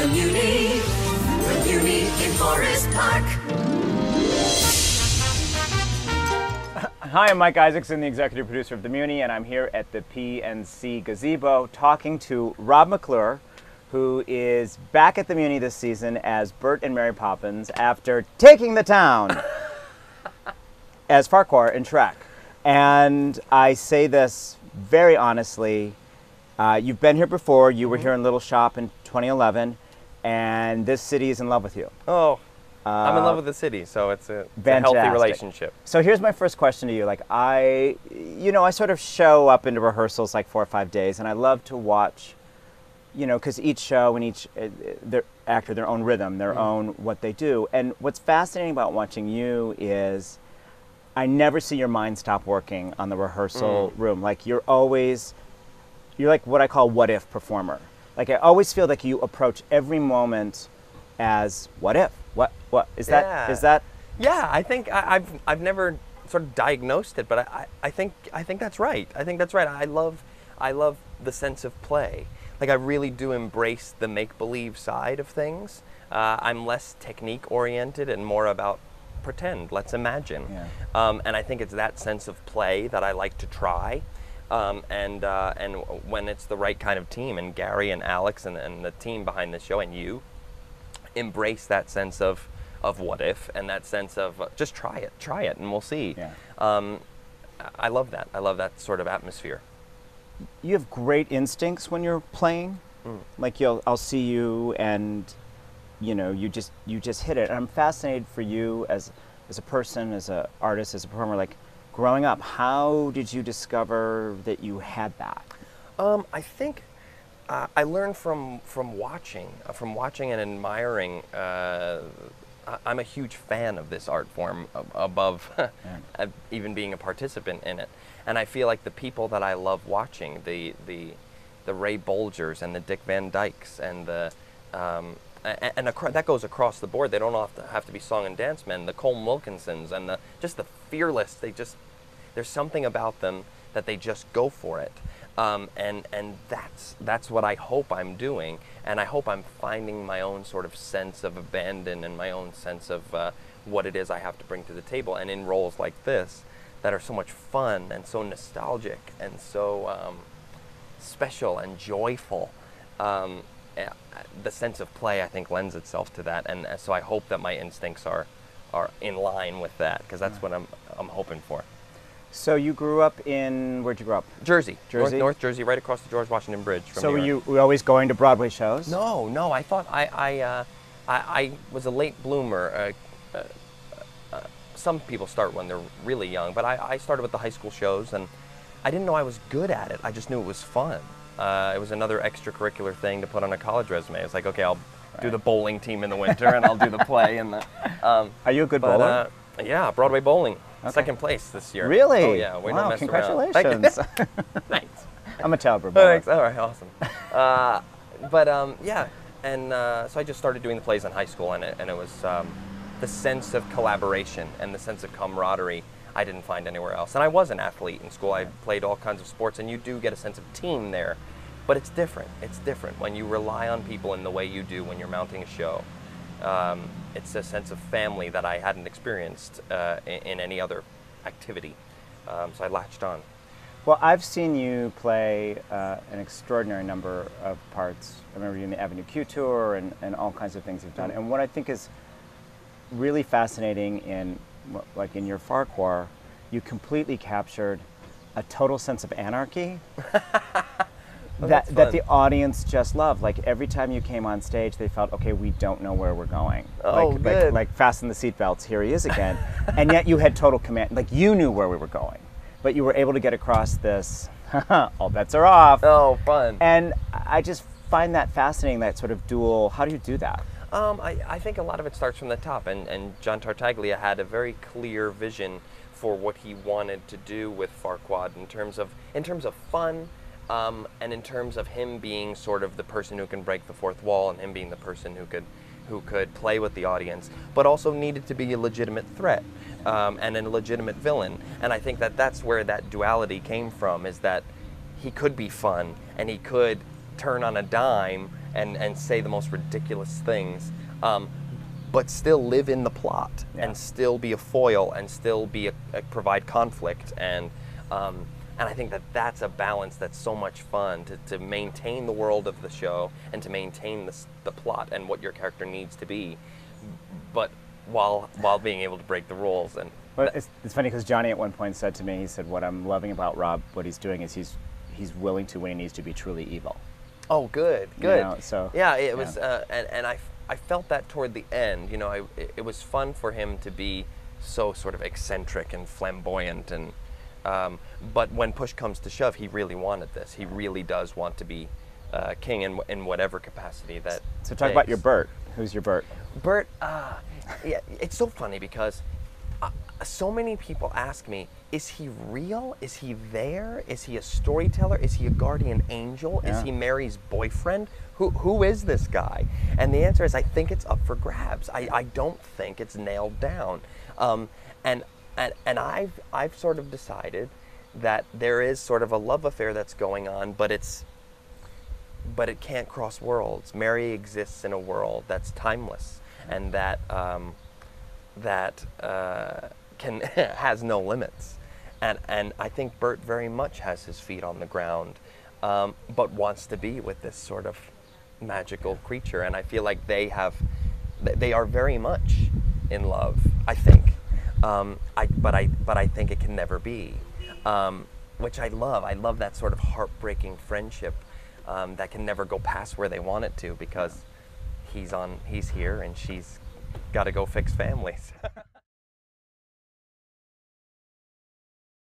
The Muny, the Muny in Forest Park. Hi, I'm Mike Isaacson, the executive producer of The Muny, and I'm here at the PNC Gazebo talking to Rob McClure, who is back at the Muny this season as Bert and Mary Poppins after taking the town as Farquaad in Shrek. And I say this very honestly. Uh, you've been here before. You were here in Little Shop in 2011, and this city is in love with you. Oh, I'm in love uh, with the city, so it's a, it's a healthy relationship. So here's my first question to you. Like I, you know, I sort of show up into rehearsals like four or five days, and I love to watch, you know, because each show and each uh, their actor their own rhythm, their mm-hmm. own what they do. And what's fascinating about watching you is, I never see your mind stop working on the rehearsal mm. room. Like you're always, you're like what I call what if performer. Like I always feel like you approach every moment as what if. What what is that? Yeah. Is that Yeah, I think I, I've I've never sort of diagnosed it, but I, I, I think I think that's right. I think that's right. I love I love the sense of play. Like I really do embrace the make believe side of things. Uh, I'm less technique oriented and more about pretend. Let's imagine. Yeah. Um, and I think it's that sense of play that I like to try. Um, and uh, and when it's the right kind of team, and Gary and Alex and, and the team behind the show, and you, embrace that sense of of what if and that sense of uh, just try it, try it, and we'll see. Yeah. Um, I- love that. I love that sort of atmosphere. you have great instincts when you're playing. Mm. Like you'll, I'll see you, and you know, you just you just hit it. And I'm fascinated for you as as a person, as an artist, as a performer. Like growing up, how did you discover that you had that? Um, I think uh, I learned from from watching, uh, from watching and admiring. Uh, I- I'm a huge fan of this art form ab- above uh, even being a participant in it, and I feel like the people that I love watching, the the the Ray Bolgers and the Dick Van Dykes and the um, a- and acro- that goes across the board. They don't have to have to be song and dance men. The Cole Wilkinsons and the just the fearless. They just there's something about them that they just go for it. Um, and and that's that's what I hope I'm doing. And I hope I'm finding my own sort of sense of abandon and my own sense of uh, what it is I have to bring to the table. And in roles like this that are so much fun and so nostalgic and so um, special and joyful um, eh, the sense of play I think lends itself to that. And uh, so I hope that my instincts are are in line with that because that's what I'm I'm hoping for. So you grew up in where'd you grow up? Jersey, Jersey? North, North Jersey, right across the George Washington Bridge. From so were you were always going to Broadway shows? No, no. I thought I I uh, I, I was a late bloomer. Uh, uh, uh, some people start when they're really young, but I, I started with the high school shows, and I didn't know I was good at it. I just knew it was fun. Uh, it was another extracurricular thing to put on a college resume. It's like, okay, I'll do the bowling team in the winter, and I'll do the play and the. Um, Are you a good but, bowler? uh, yeah, Broadway bowling, Okay. second place this year. really? Oh yeah, we wow! don't mess around. congratulations. Thanks. I'm a Talbot bowler. Thanks. All right, awesome. Uh, but um, yeah, and uh, so I just started doing the plays in high school, and it, and it was um, the sense of collaboration and the sense of camaraderie I didn't find anywhere else. And I was an athlete in school. I played all kinds of sports, and you do get a sense of team there. But it's different. It's different when you rely on people in the way you do when you're mounting a show. Um, it's a sense of family that I hadn't experienced uh, in, in any other activity. Um, so I latched on. Well, I've seen you play uh, an extraordinary number of parts. I remember you in the Avenue Q tour and, and all kinds of things you've done. And what I think is really fascinating in, like in your Farquaad, you completely captured a total sense of anarchy that, that the audience just loved. Like every time you came on stage, they felt, okay, we don't know where we're going. Oh, like, good. Like, like fasten the seatbelts, here he is again. and yet you had total command. Like you knew where we were going, but you were able to get across this, all bets are off. Oh, fun. And I just find that fascinating, that sort of dual, how do you do that? Um, I, I think a lot of it starts from the top, and, and John Tartaglia had a very clear vision for what he wanted to do with Farquaad in terms of in terms of fun, um, and in terms of him being sort of the person who can break the fourth wall, and him being the person who could who could play with the audience, but also needed to be a legitimate threat um, and a legitimate villain. And I think that that's where that duality came from, is that he could be fun and he could turn on a dime and, and say the most ridiculous things, um, but still live in the plot Yeah. and still be a foil and still be a, a provide conflict and um, and I think that that's a balance that's so much fun to, to maintain the world of the show and to maintain the, the plot and what your character needs to be, but while while being able to break the rules and But it's, it's funny because Johnny at one point said to me, he said, "What I'm loving about Rob, what he's doing is he's he's willing to when he needs to be truly evil." Oh, good, You good. know, so, yeah, it yeah. was, uh, and and I, I felt that toward the end. You know, I, it, it was fun for him to be so sort of eccentric and flamboyant, and um, but when push comes to shove, he really wanted this. He really does want to be uh, king in in whatever capacity that. So talk about your takes. Bert. Who's your Bert? Bert, uh, yeah, it's so funny because uh, so many people ask me, is he real? Is he there? Is he a storyteller? Is he a guardian angel? Is he Mary's boyfriend? Who, who is this guy? And the answer is, I think it's up for grabs. I, I don't think it's nailed down. Um, and, and, and I've, I've sort of decided that there is sort of a love affair that's going on, but it's, but it can't cross worlds. Mary exists in a world that's timeless and that um, that uh, can has no limits. And and I think Bert very much has his feet on the ground, um, but wants to be with this sort of magical creature. And I feel like they have, they are very much in love. I think, um, I but I but I think it can never be, um, which I love. I love that sort of heartbreaking friendship um, that can never go past where they want it to because he's on he's here and she's got to go fix families.